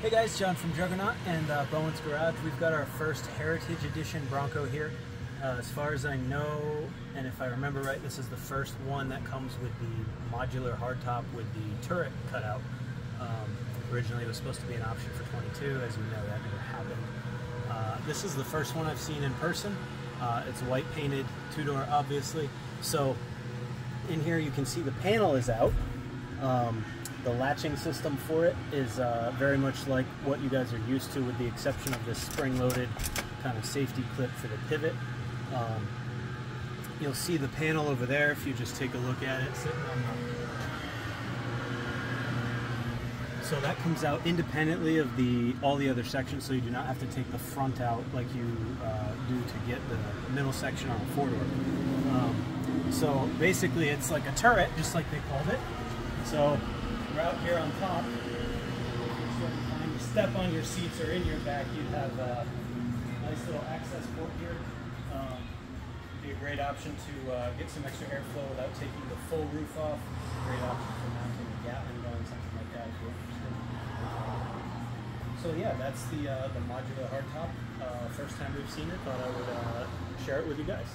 Hey guys, John from Juggernaut and uh, Bowen's Garage. We've got our first Heritage Edition Bronco here. Uh, as far as I know, and if I remember right, this is the first one that comes with the modular hardtop with the turret cutout. Um, originally it was supposed to be an option for 22, as we know that never happened. Uh, this is the first one I've seen in person. Uh, it's white painted, two-door obviously. So in here you can see the panel is out. Um, the latching system for it is uh, very much like what you guys are used to with the exception of this spring-loaded kind of safety clip for the pivot. Um, you'll see the panel over there if you just take a look at it sitting on the so that comes out independently of the all the other sections, so you do not have to take the front out like you uh, do to get the middle section on a four door. Um, so basically, it's like a turret, just like they called it. So we're out here on top. So you step on your seats or in your back, you'd have a nice little access port here. Um, be a great option to uh, get some extra airflow without taking the full roof off. Great option for mounting a Gatling gun, something like that if you're interested. So yeah, that's the uh, the modular hardtop. Uh, first time we've seen it, thought I would uh, share it with you guys.